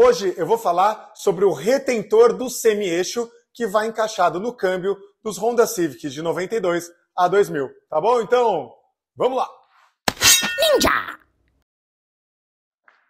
Hoje eu vou falar sobre o retentor do semi-eixo que vai encaixado no câmbio dos Honda Civic de 92 a 2000. Tá bom? Então, vamos lá! Ninja!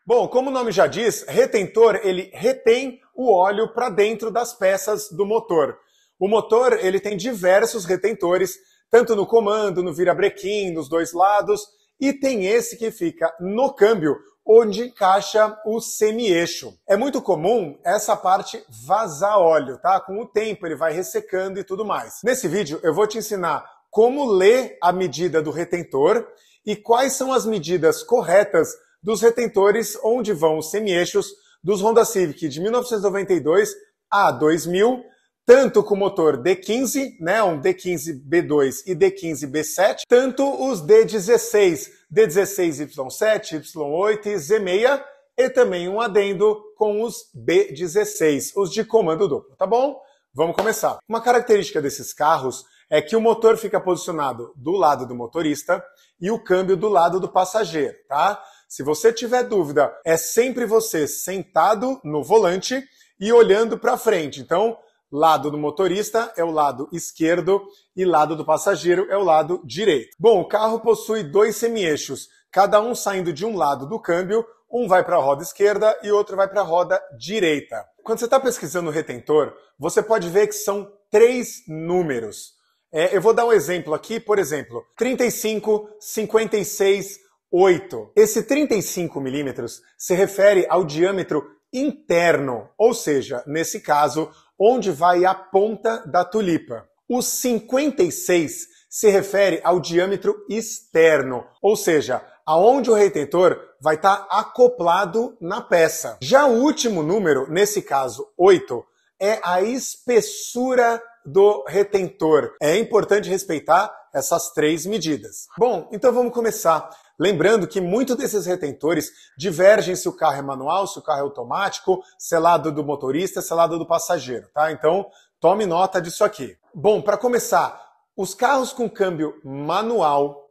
Bom, como o nome já diz, retentor, ele retém o óleo para dentro das peças do motor. O motor, ele tem diversos retentores, tanto no comando, no virabrequim, nos dois lados, e tem esse que fica no câmbio, onde encaixa o semi-eixo. É muito comum essa parte vazar óleo, tá? Com o tempo ele vai ressecando e tudo mais. Nesse vídeo eu vou te ensinar como ler a medida do retentor e quais são as medidas corretas dos retentores onde vão os semi-eixos dos Honda Civic de 1992 a 2000, tanto com o motor D15, né, um D15 B2 e D15 B7, tanto os D16 D16Y7, Y8 e Z6 e também um adendo com os B16, os de comando duplo, tá bom? Vamos começar. Uma característica desses carros é que o motor fica posicionado do lado do motorista e o câmbio do lado do passageiro, tá? Se você tiver dúvida, é sempre você sentado no volante e olhando para frente. Então, Lado do motorista é o lado esquerdo e lado do passageiro é o lado direito. Bom, o carro possui dois semi-eixos, cada um saindo de um lado do câmbio, um vai para a roda esquerda e outro vai para a roda direita. Quando você está pesquisando o retentor, você pode ver que são três números. É, eu vou dar um exemplo aqui, por exemplo, 35, 56, 8. Esse 35 milímetros se refere ao diâmetro interno, ou seja, nesse caso, onde vai a ponta da tulipa. O 56 se refere ao diâmetro externo, ou seja, aonde o retentor vai estar tá acoplado na peça. Já o último número, nesse caso 8, é a espessura do retentor. É importante respeitar essas três medidas. Bom, então vamos começar. Lembrando que muitos desses retentores divergem se o carro é manual, se o carro é automático, se é do motorista, se é do passageiro, tá? Então, tome nota disso aqui. Bom, para começar, os carros com câmbio manual,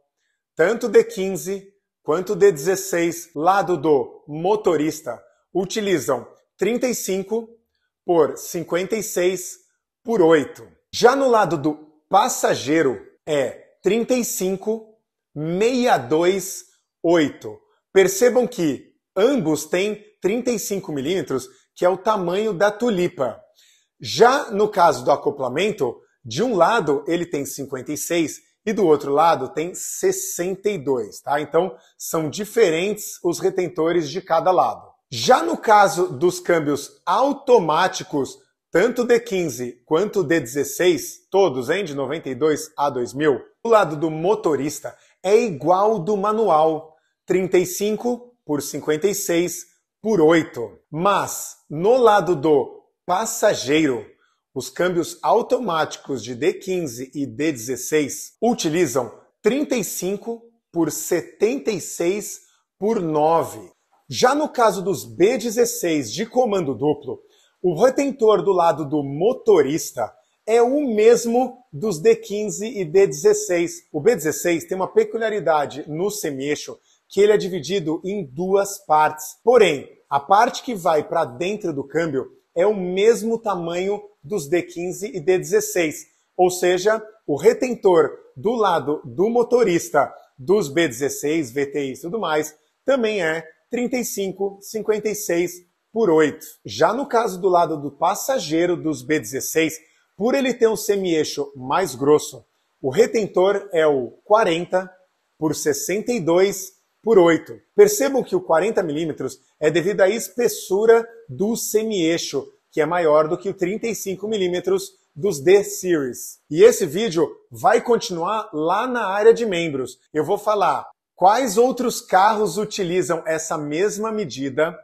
tanto D15 quanto D16, lado do motorista, utilizam 35 por 56 por 8. Já no lado do passageiro é 35 628. Percebam que ambos têm 35 milímetros, que é o tamanho da tulipa. Já no caso do acoplamento, de um lado ele tem 56 e do outro lado tem 62, tá? Então são diferentes os retentores de cada lado. Já no caso dos câmbios automáticos, tanto D15 quanto D16, todos hein, de 92 a 2000, o lado do motorista é igual do manual, 35 por 56 por 8. Mas no lado do passageiro, os câmbios automáticos de D15 e D16 utilizam 35 por 76 por 9. Já no caso dos B16 de comando duplo, o retentor do lado do motorista é o mesmo dos D15 e D16. O B16 tem uma peculiaridade no semieixo que ele é dividido em duas partes. Porém, a parte que vai para dentro do câmbio é o mesmo tamanho dos D15 e D16. Ou seja, o retentor do lado do motorista dos B16, VTI e tudo mais também é 35, 56 por 8. Já no caso do lado do passageiro dos B16, por ele ter um semi-eixo mais grosso, o retentor é o 40 por 62 por 8. Percebam que o 40 milímetros é devido à espessura do semi-eixo, que é maior do que o 35 milímetros dos D-Series. E esse vídeo vai continuar lá na área de membros. Eu vou falar quais outros carros utilizam essa mesma medida,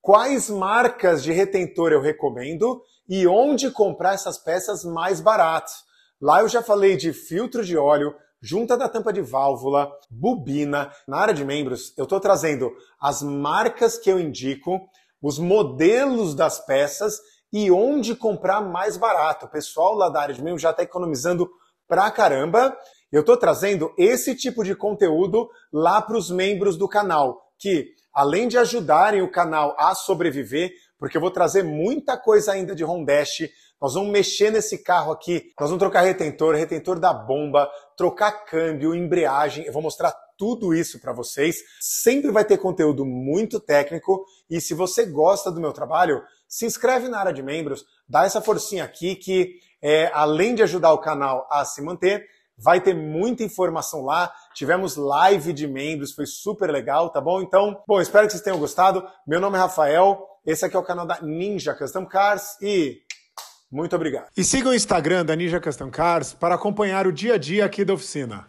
quais marcas de retentor eu recomendo e onde comprar essas peças mais baratas. Lá eu já falei de filtro de óleo, junta da tampa de válvula, bobina. Na área de membros, eu estou trazendo as marcas que eu indico, os modelos das peças e onde comprar mais barato. O pessoal lá da área de membros já está economizando pra caramba. Eu estou trazendo esse tipo de conteúdo lá para os membros do canal, que além de ajudarem o canal a sobreviver, porque eu vou trazer muita coisa ainda de Hondash. Nós vamos mexer nesse carro aqui, nós vamos trocar retentor, retentor da bomba, trocar câmbio, embreagem. Eu vou mostrar tudo isso para vocês. Sempre vai ter conteúdo muito técnico e se você gosta do meu trabalho, se inscreve na área de membros, dá essa forcinha aqui que é, além de ajudar o canal a se manter, vai ter muita informação lá. Tivemos live de membros, foi super legal, tá bom? Então, bom, espero que vocês tenham gostado. Meu nome é Rafael, esse aqui é o canal da Ninja Custom Cars e muito obrigado. E siga o Instagram da Ninja Custom Cars para acompanhar o dia a dia aqui da oficina.